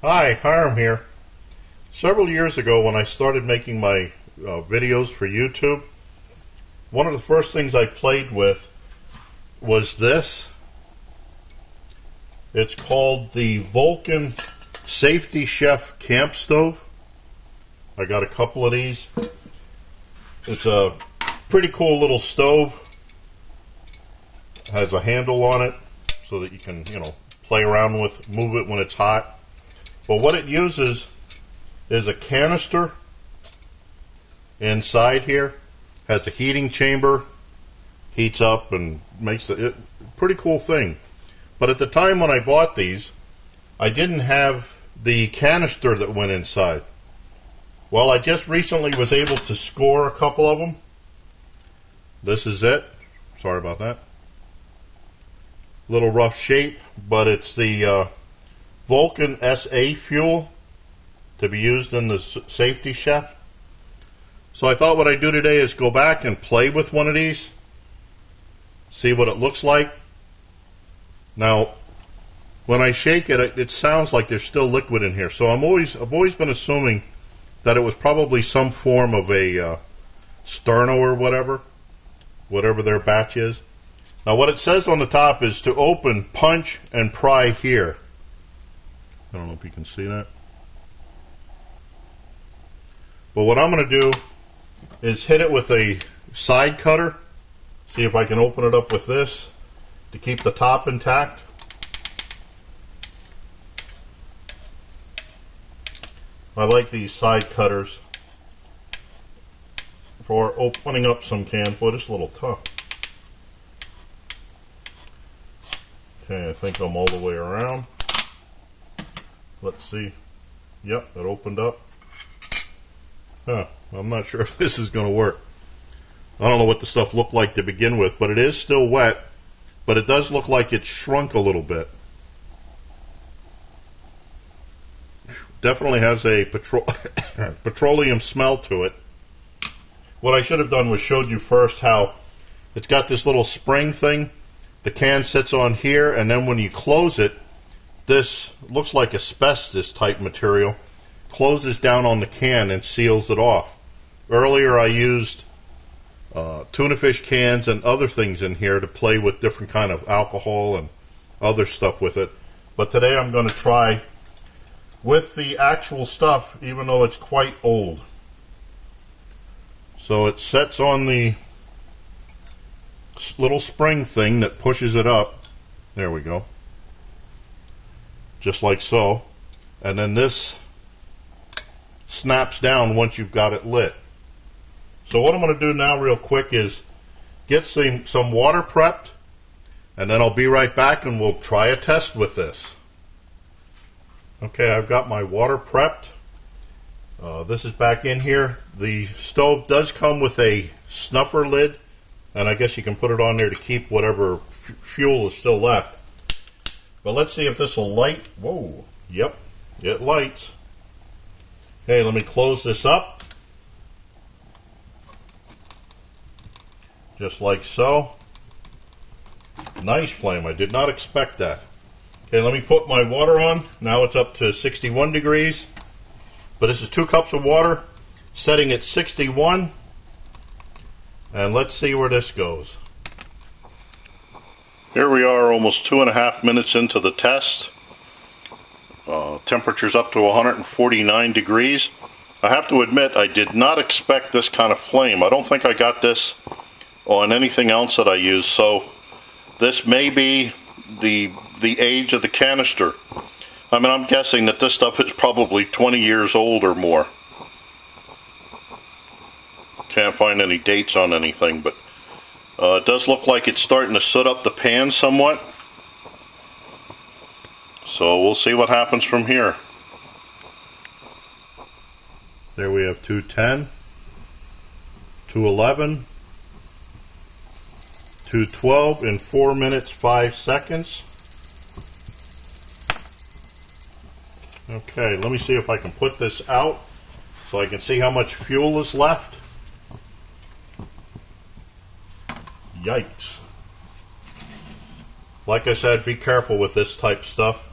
Hi, Hiram here. Several years ago when I started making my uh, videos for YouTube, one of the first things I played with was this. It's called the Vulcan Safety Chef Camp Stove. I got a couple of these. It's a pretty cool little stove. It has a handle on it so that you can, you know, play around with, move it when it's hot. But what it uses is a canister inside here, has a heating chamber, heats up and makes it, it pretty cool thing. But at the time when I bought these, I didn't have the canister that went inside. Well, I just recently was able to score a couple of them. This is it. Sorry about that. Little rough shape, but it's the uh, Vulcan SA fuel to be used in the safety chef. So I thought what I'd do today is go back and play with one of these, see what it looks like, now, when I shake it, it sounds like there's still liquid in here. So I'm always, I've always been assuming that it was probably some form of a uh, sterno or whatever, whatever their batch is. Now, what it says on the top is to open, punch, and pry here. I don't know if you can see that. But what I'm going to do is hit it with a side cutter. See if I can open it up with this to keep the top intact. I like these side cutters for opening up some cans. Boy, it's a little tough. Okay, I think I'm all the way around. Let's see. Yep, it opened up. Huh, I'm not sure if this is going to work. I don't know what the stuff looked like to begin with, but it is still wet but it does look like it's shrunk a little bit. Definitely has a petro petroleum smell to it. What I should have done was showed you first how it's got this little spring thing. The can sits on here, and then when you close it, this looks like asbestos type material closes down on the can and seals it off. Earlier I used uh, tuna fish cans and other things in here to play with different kind of alcohol and other stuff with it. But today I'm going to try with the actual stuff, even though it's quite old. So it sets on the little spring thing that pushes it up. There we go. Just like so. And then this snaps down once you've got it lit. So what I'm going to do now real quick is get some, some water prepped and then I'll be right back and we'll try a test with this. Okay, I've got my water prepped. Uh, this is back in here. The stove does come with a snuffer lid and I guess you can put it on there to keep whatever fuel is still left. But let's see if this will light. Whoa, yep, it lights. Okay, let me close this up. just like so. Nice flame. I did not expect that. Okay, let me put my water on. Now it's up to 61 degrees. But this is two cups of water, setting at 61. And let's see where this goes. Here we are almost two and a half minutes into the test. Uh, temperature's up to 149 degrees. I have to admit I did not expect this kind of flame. I don't think I got this on anything else that I use. So this may be the the age of the canister. I mean, I'm guessing that this stuff is probably 20 years old or more. Can't find any dates on anything, but uh, it does look like it's starting to soot up the pan somewhat. So we'll see what happens from here. There we have 210, 211, 212 in 4 minutes 5 seconds. Okay, let me see if I can put this out so I can see how much fuel is left. Yikes. Like I said, be careful with this type stuff.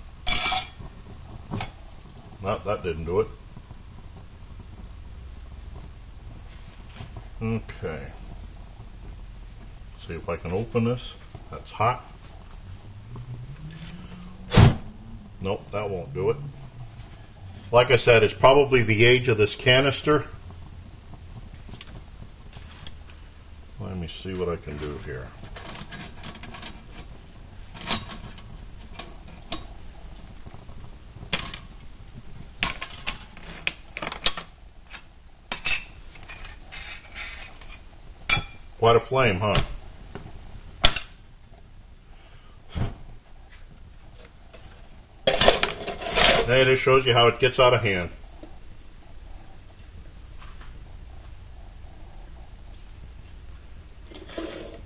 No, that didn't do it. Okay. See if I can open this. That's hot. Nope, that won't do it. Like I said, it's probably the age of this canister. Me see what I can do here. Quite a flame, huh? Hey, this shows you how it gets out of hand.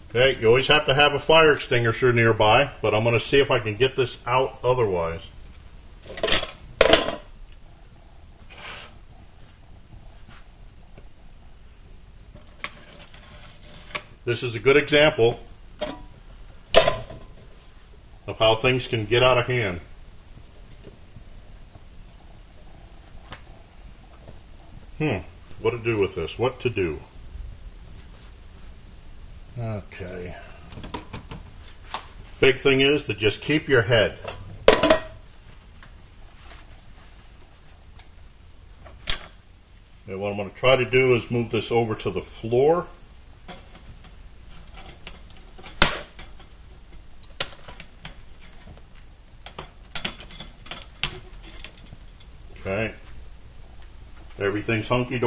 Okay, you always have to have a fire extinguisher nearby, but I'm going to see if I can get this out otherwise. This is a good example of how things can get out of hand. Hmm, what to do with this? What to do? Okay. Big thing is to just keep your head. And what I'm going to try to do is move this over to the floor. Okay. Everything's hunky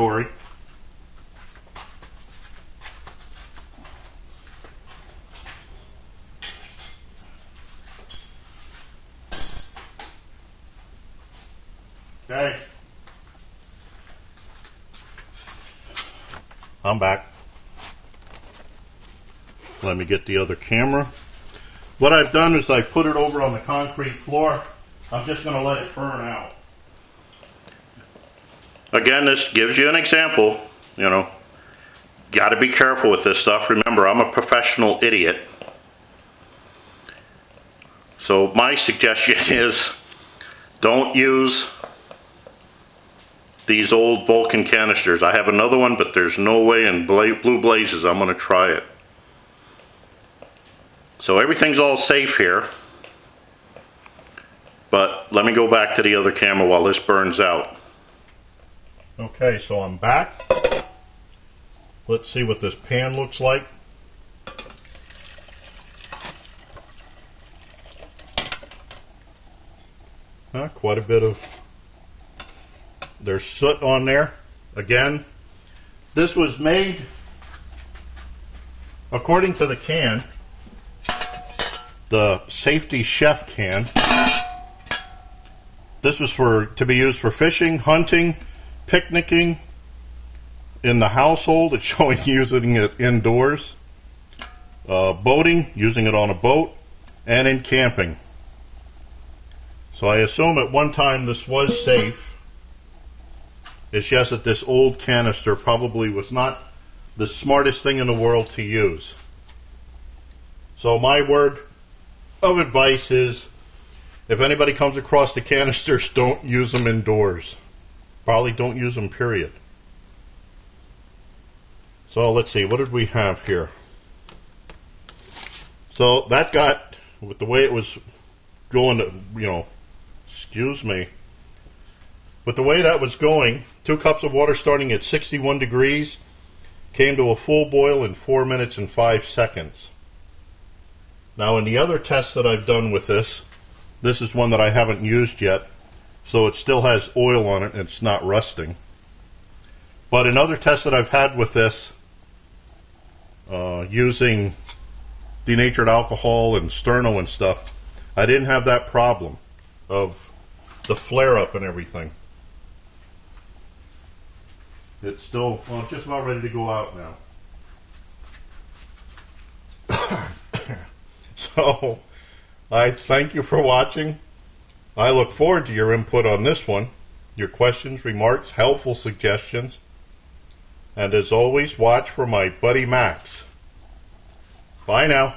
Okay. I'm back. Let me get the other camera. What I've done is I put it over on the concrete floor. I'm just going to let it burn out. Again, this gives you an example, you know. Got to be careful with this stuff. Remember, I'm a professional idiot. So my suggestion is don't use these old Vulcan canisters. I have another one, but there's no way in blue blazes I'm going to try it. So everything's all safe here. But let me go back to the other camera while this burns out. Okay, so I'm back. Let's see what this pan looks like. Uh, quite a bit of, there's soot on there. Again, this was made, according to the can, the safety chef can. This was for to be used for fishing, hunting, picnicking in the household. It's showing using it indoors. Uh, boating, using it on a boat, and in camping. So I assume at one time this was safe. It's just that this old canister probably was not the smartest thing in the world to use. So my word of advice is if anybody comes across the canisters, don't use them indoors. Probably don't use them, period. So let's see, what did we have here? So that got, with the way it was going, to, you know, excuse me, with the way that was going, two cups of water starting at 61 degrees came to a full boil in 4 minutes and 5 seconds. Now in the other tests that I've done with this, this is one that I haven't used yet, so it still has oil on it and it's not rusting. But in other tests that I've had with this, uh, using denatured alcohol and sterno and stuff, I didn't have that problem of the flare up and everything. It's still, well, it's just about ready to go out now. so, I thank you for watching. I look forward to your input on this one, your questions, remarks, helpful suggestions. And as always, watch for my buddy Max. Bye now.